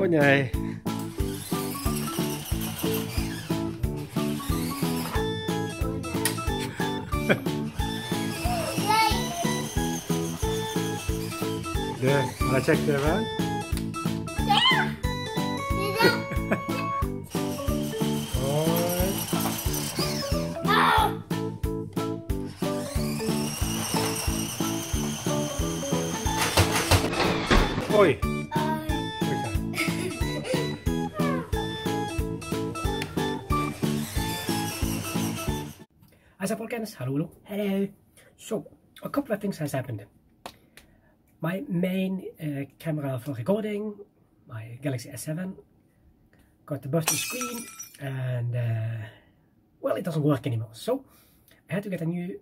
ôi nhầy Dön, bana check de ver. Oy. Folkens. Hello. So, a couple of things has happened. My main uh, camera for recording, my Galaxy S7, got the busted screen and, uh, well, it doesn't work anymore. So, I had to get a new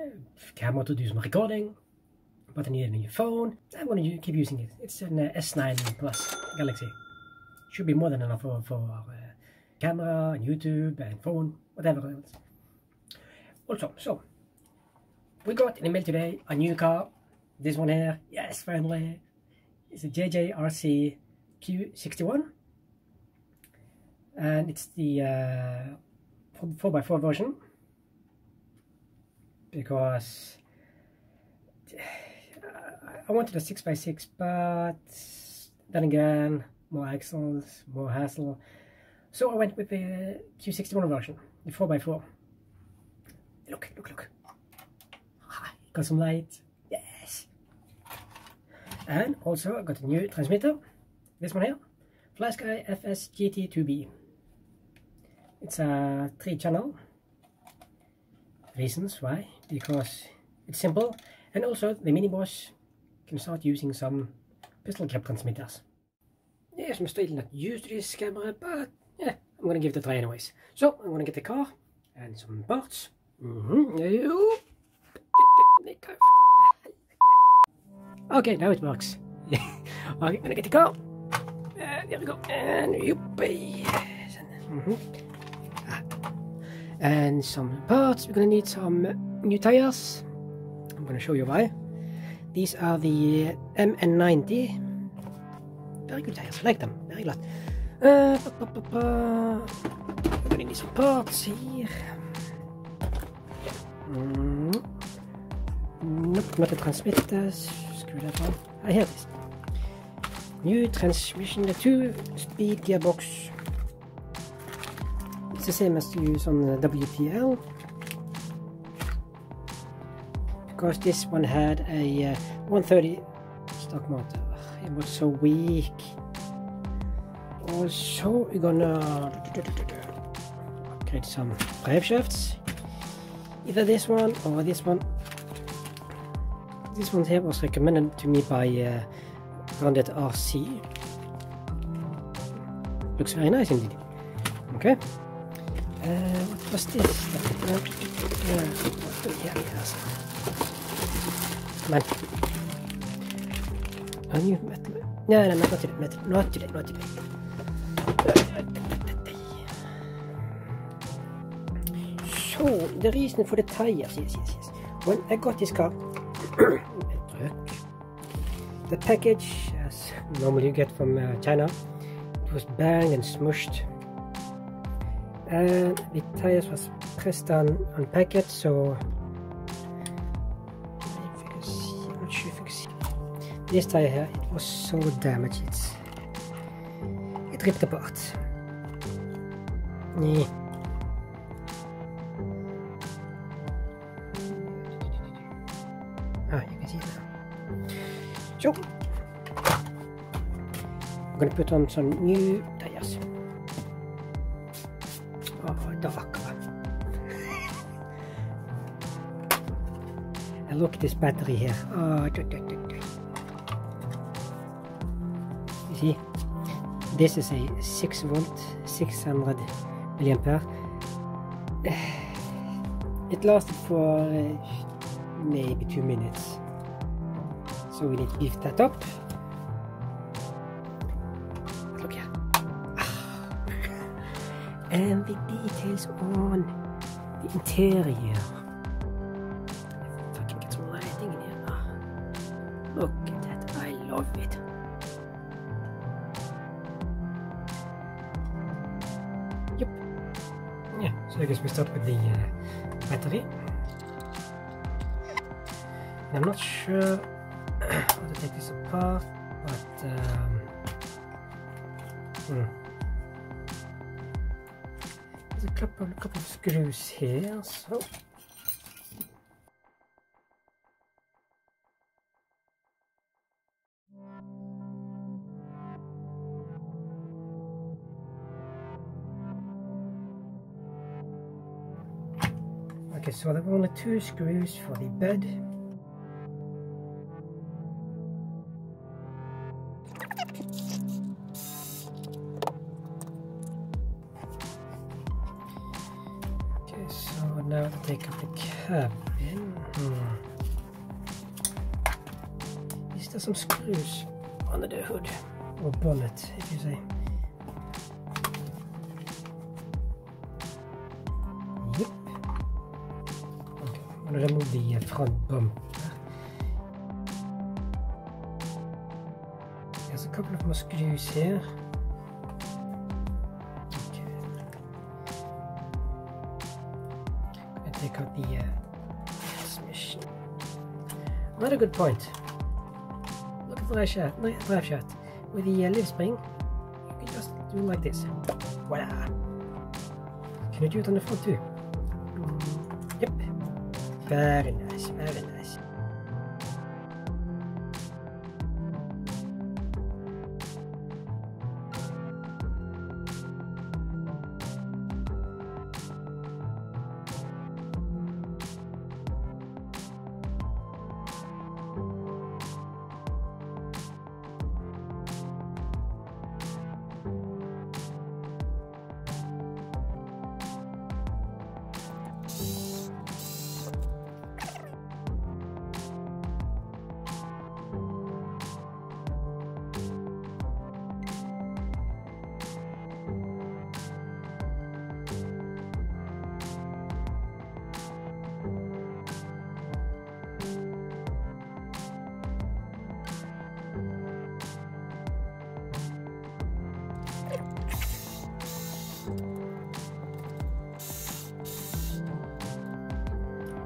uh, camera to do some recording, but I needed a new phone. I'm going to keep using it. It's an uh, S9 Plus Galaxy. Should be more than enough for, for uh, camera and YouTube and phone, whatever else. Also, so we got in the mail today a new car. This one here, yes, finally. It's a JJRC Q61, and it's the uh, 4x4 version because I wanted a 6x6, but then again, more axles, more hassle. So I went with the Q61 version, the 4x4. Look, look, look. Ah, got some light. Yes. And also I got a new transmitter. This one here. FlySky FS GT2B. It's a three channel. Reasons why? Because it's simple and also the mini boss can start using some pistol grip transmitters. Yes, I'm still not used to this camera, but yeah, I'm gonna give it a try anyways. So I'm gonna get the car and some parts. Okay, now it works. okay, I'm gonna get the car. There we go. And youpee. Mm -hmm. ah. And some parts. We're gonna need some new tires. I'm gonna show you why. These are the MN90. Very good tires. I like them. Very glad. Uh, We're gonna need some parts here. Mm. Nope, not transmitters. Screw that one. I have this. New transmission, the two-speed gearbox. It's the same as you use on the WPL. Because this one had a uh, 130 stock motor. It was so weak. Also, we're gonna upgrade some drive shafts either this one or this one. This one here was recommended to me by uh, RC. Looks very nice indeed. Okay. Uh, what was this? Uh, yeah, yes. Come on. A new metal. No, no, not today. Not today, not today. So, the reason for the tires, yes, yes, yes. When I got this car, the package, as normally you get from uh, China, it was banged and smushed. And the tires was pressed on, on packet, so if you can see, I'm not sure if you can see. This tire here, it was so damaged, it's, it ripped apart. Yeah. Put on some new tires. Oh, dark. and look at this battery here. Oh, do, do, do, do. You see? This is a 6 volt, 600 milliampere. It lasted for uh, maybe two minutes. So we need to beef that up. Look ah. and the details on the interior. If I can get some lighting in here. Oh, look at that. I love it. Yep. Yeah, so I guess we start with the uh, battery. I'm not sure how to take this apart, but um, hmm. there's a couple, couple of screws here, so Okay, so there were only two screws for the bed. Is there some screws under the hood? Or bonnet, if you say. Yep. Okay, I'm gonna remove the uh, front bumper. There's a couple of more screws here. Okay. I take out the uh, transmission. Another good point. No, shaft. With the uh, lift spring, you can just do like this. Voila! Can you do it on the front too? Yep. Very nice, very nice.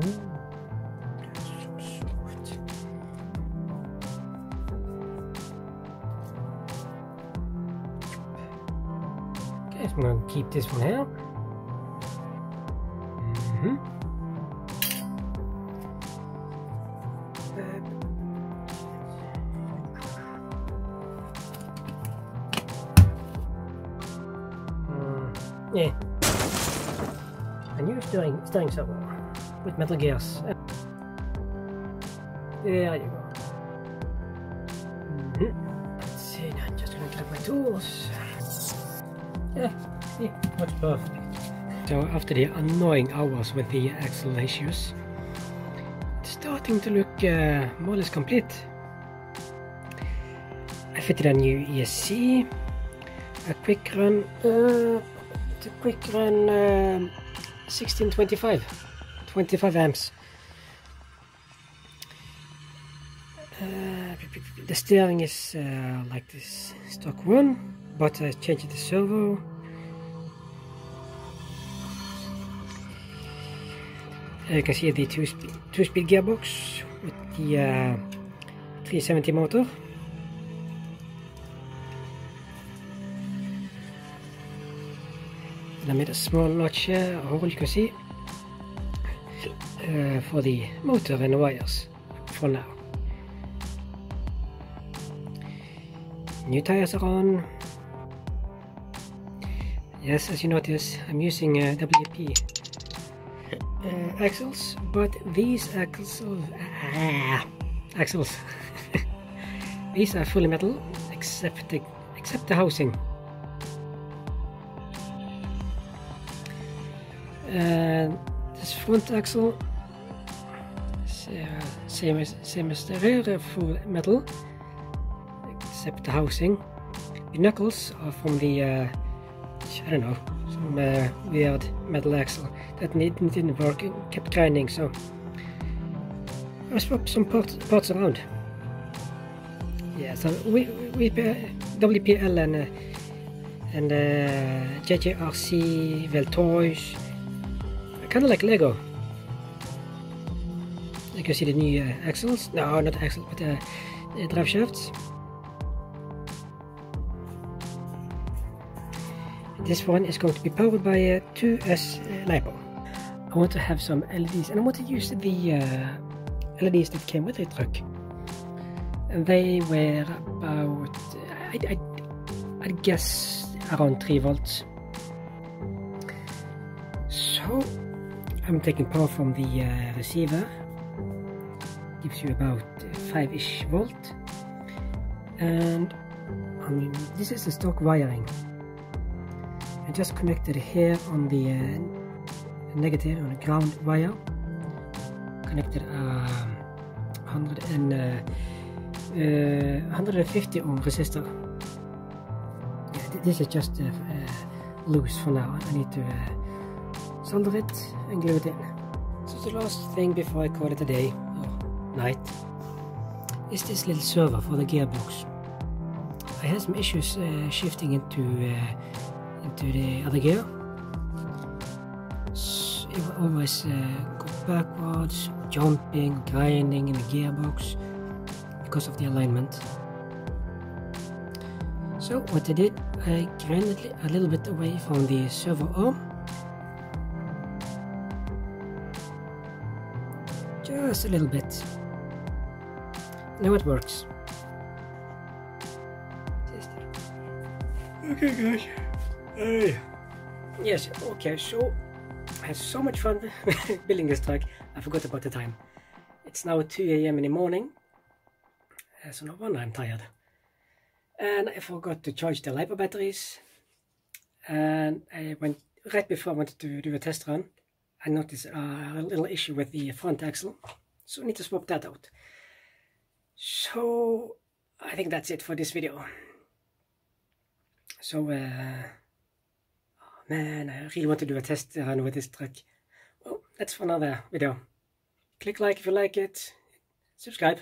Okay, I'm going to keep this one here. Mhm. Mm, yeah. I knew steering, steering so well with Metal Gears. There you go. Mhm. Let's see, now I'm just gonna grab my tools. Yeah, see, works perfect. So after the annoying hours with the axle issues, it's starting to look uh, more or less complete. I fitted a new ESC, a QuicRun, uh, a quick run um 1625. 25 amps. Uh, the steering is uh, like this stock one, but I changed the servo. Uh, you can see the two speed, two speed gearbox with the uh, 370 motor. And I made a small notch hole you can see uh, for the motor and wires for now. New tires are on. Yes, as you notice, I'm using uh, WP uh, axles, but these axles, ah, axles, these are fully metal except the, except the housing. Uh, same as same as the rear full metal. Except the housing. The knuckles are from the uh, I don't know some uh, weird metal axle that didn't, didn't work and kept grinding so I swapped some parts, parts around. Yeah so we, we WPL and uh, and uh, JJRC Veltoys kind of like Lego. You can see the new uh, axles. No, not axles, but uh, the drive shafts. This one is going to be powered by a 2S uh, LiPo. I want to have some LEDs and I want to use the uh, LEDs that came with the truck. And they were about, I, I, I guess, around 3 volts. So I'm taking power from the uh, receiver. Gives you about 5-ish volt. And I mean, this is the stock wiring. I just connected here on the uh, negative on the ground wire. Connected um, 100 and, uh, 150 ohm resistor. Yeah, this is just uh, uh, loose for now. I need to solder it and glue it in. So the last thing before I call it a day or night is this little servo for the gearbox. I had some issues uh, shifting into uh, into the other gear. So it always uh, go backwards, jumping, grinding in the gearbox because of the alignment. So what I did, I grinded a little bit away from the servo arm. Just a little bit. Now it works. Okay guys. Hey. Yes, okay, so I had so much fun building this truck, I forgot about the time. It's now 2 a.m. in the morning, uh, so no wonder I'm tired. And I forgot to charge the LiPo batteries. And I went, right before I wanted to do a test run, I noticed a little issue with the front axle, so I need to swap that out. So, I think that's it for this video. So, uh, oh man, I really want to do a test run with this truck. Well, that's for another video. Click like if you like it, subscribe.